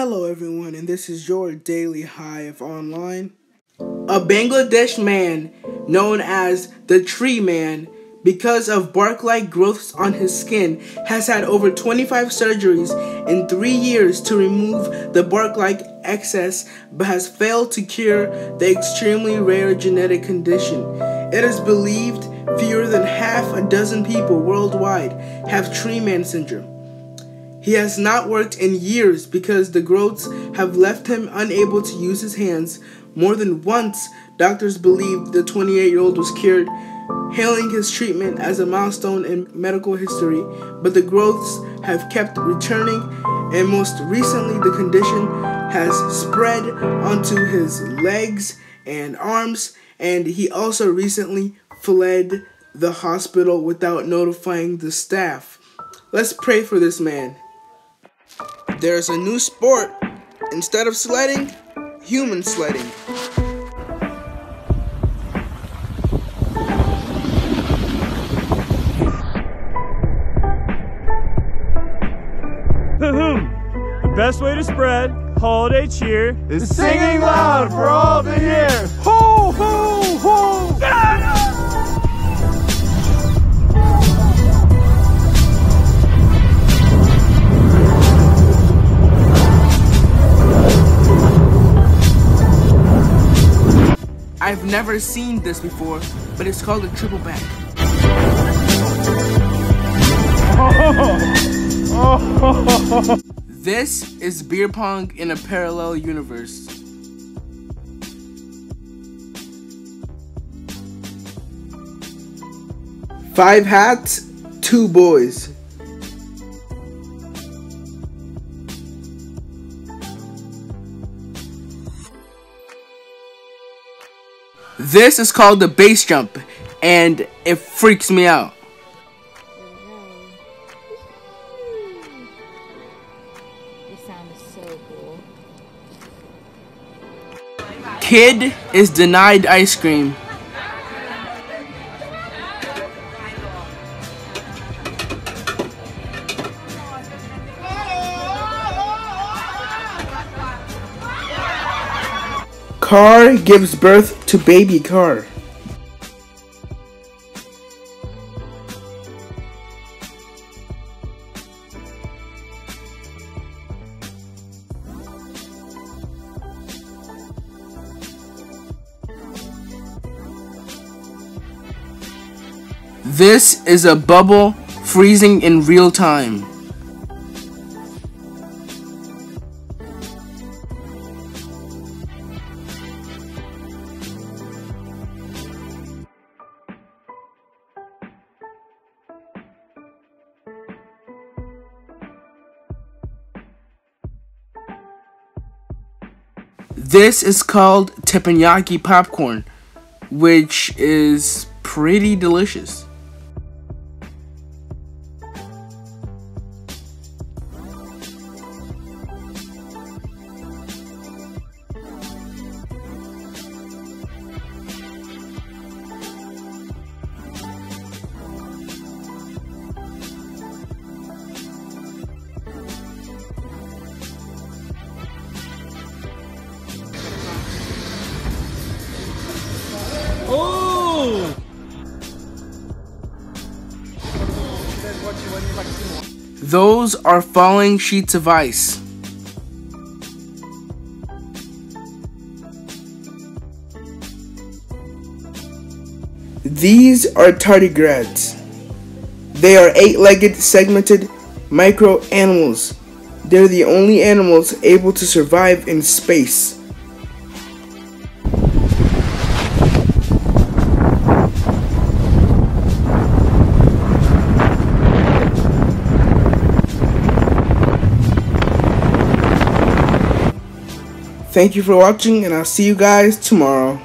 Hello, everyone, and this is your daily hive online. A Bangladesh man known as the Tree Man, because of bark like growths on his skin, has had over 25 surgeries in three years to remove the bark like excess but has failed to cure the extremely rare genetic condition. It is believed fewer than half a dozen people worldwide have Tree Man syndrome. He has not worked in years because the growths have left him unable to use his hands. More than once, doctors believed the 28 year old was cured, hailing his treatment as a milestone in medical history, but the growths have kept returning, and most recently, the condition has spread onto his legs and arms, and he also recently fled the hospital without notifying the staff. Let's pray for this man. There's a new sport. Instead of sledding, human sledding. The best way to spread holiday cheer is singing loud for all to hear. Ho, ho! I've never seen this before, but it's called a triple back. this is beer pong in a parallel universe. Five hats, two boys. This is called the base jump, and it freaks me out. Kid is denied ice cream. Car gives birth to baby car. This is a bubble freezing in real time. This is called teppanyaki popcorn, which is pretty delicious. Those are falling sheets of ice. These are tardigrades. They are eight-legged, segmented micro animals. They're the only animals able to survive in space. Thank you for watching, and I'll see you guys tomorrow.